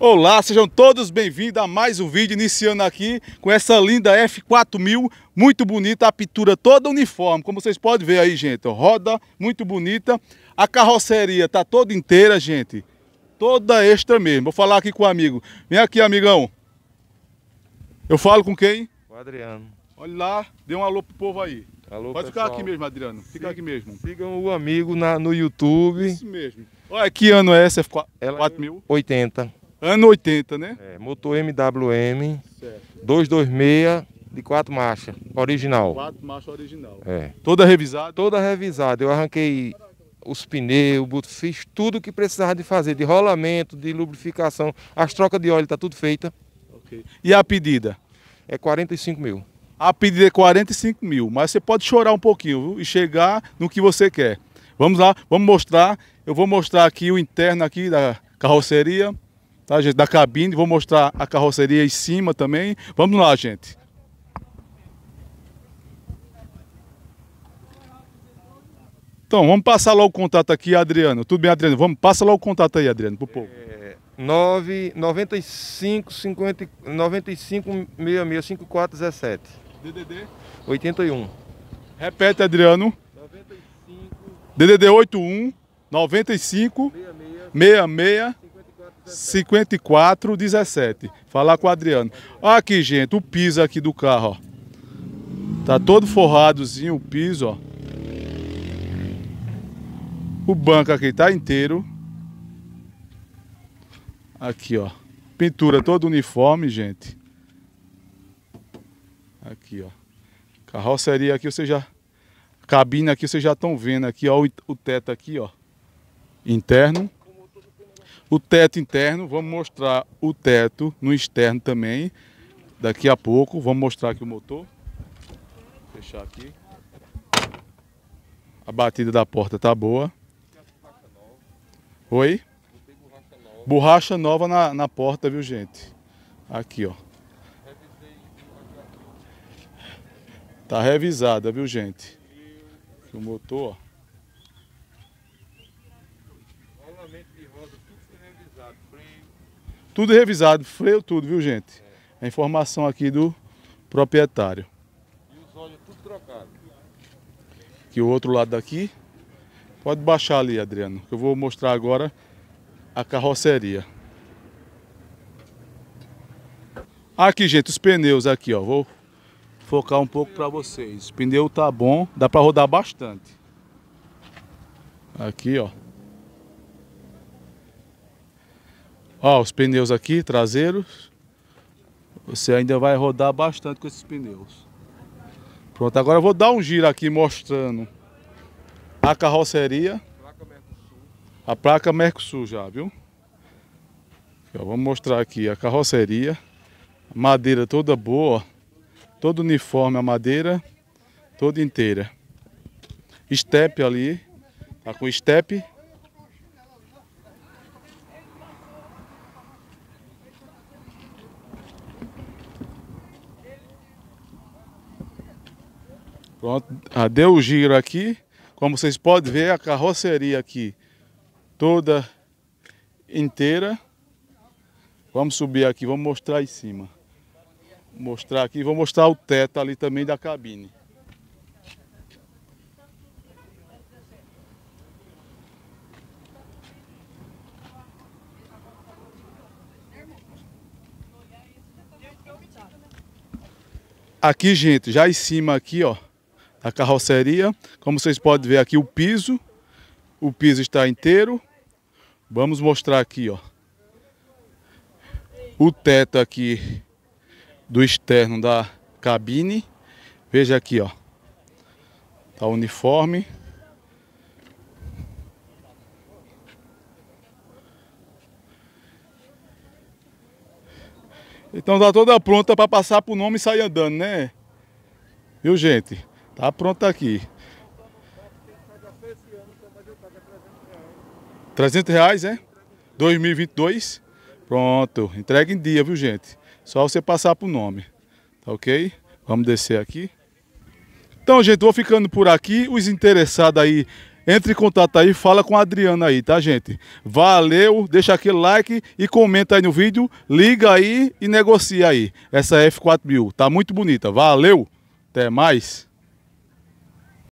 Olá, sejam todos bem-vindos a mais um vídeo, iniciando aqui com essa linda F4000, muito bonita, a pintura toda uniforme, como vocês podem ver aí, gente, roda muito bonita, a carroceria tá toda inteira, gente, toda extra mesmo, vou falar aqui com o amigo, vem aqui, amigão, eu falo com quem? O Adriano. Olha lá, dê um alô pro povo aí. Alô, Pode pessoal. ficar aqui mesmo, Adriano, fica Siga- aqui mesmo. Sigam o amigo na, no YouTube. Isso mesmo. Olha, que ano é essa Ela F4000? 80. Ano 80, né? É, motor MWM Certo. 226 de quatro marchas, original. Quatro marcha original. É. Toda revisada. Toda revisada. Eu arranquei os pneus, fiz tudo que precisava de fazer, de rolamento, de lubrificação. As trocas de óleo tá tudo feita. Ok. E a pedida? É 45 mil. A pedida é 45 mil, mas você pode chorar um pouquinho viu? e chegar no que você quer. Vamos lá, vamos mostrar. Eu vou mostrar aqui o interno aqui da carroceria, tá, gente? Da cabine. Vou mostrar a carroceria em cima também. Vamos lá, gente. Então, vamos passar lá o contato aqui, Adriano. Tudo bem, Adriano? Vamos, passa lá o contato aí, Adriano, pro povo. É, 9 95 50 95 66 54 17 DDD. 81. Repete, Adriano. 95 DDD 81 95 66 66 54 17. Falar com o Adriano. Aqui, gente, o piso aqui do carro, ó. Tá todo forradozinho o piso, ó. O banco aqui tá inteiro. Aqui, ó. Pintura toda uniforme, gente. Aqui, ó. Carroceria aqui, você já... Cabine aqui, vocês já estão vendo aqui, ó. O teto aqui, ó. Interno. O teto interno, vamos mostrar o teto no externo também. Daqui a pouco, vamos mostrar aqui o motor. Fechar aqui. A batida da porta tá boa. Oi? Borracha nova na, na porta, viu gente? Aqui, ó. Tá revisada, viu gente? O motor, ó. Rolamento de roda, tudo revisado, freio. Tudo revisado, freio tudo, viu gente? A informação aqui do proprietário. E os olhos tudo trocado. Aqui o outro lado daqui. Pode baixar ali, Adriano, que eu vou mostrar agora a carroceria. Aqui, gente, os pneus aqui, ó. Vou focar um pouco para vocês. O pneu tá bom, dá para rodar bastante. Aqui, ó. Ó, os pneus aqui, traseiros. Você ainda vai rodar bastante com esses pneus. Pronto, agora eu vou dar um giro aqui mostrando a carroceria, a placa Mercosul já, viu? Aqui, ó, vamos mostrar aqui a carroceria, madeira toda boa, todo uniforme a madeira, toda inteira. Step ali, tá com step. Deu o giro aqui. Como vocês podem ver, a carroceria aqui toda inteira. Vamos subir aqui, vamos mostrar em cima. Mostrar aqui, vou mostrar o teto ali também da cabine. Aqui, gente, já em cima aqui, ó, a carroceria. Como vocês podem ver aqui o piso. O piso está inteiro. Vamos mostrar aqui, ó. O teto aqui do externo da cabine. Veja aqui, ó. Tá uniforme. Então tá toda pronta para passar pro nome e sair andando, né? Viu, gente? Tá pronta aqui. 300 reais, é? 2022. Pronto. Entrega em dia, viu, gente? Só você passar pro nome. Tá ok? Vamos descer aqui. Então, gente, vou ficando por aqui. Os interessados aí entre em contato aí, fala com a Adriana aí, tá, gente? Valeu, deixa aquele like e comenta aí no vídeo, liga aí e negocia aí essa F4000. Tá muito bonita. Valeu, até mais.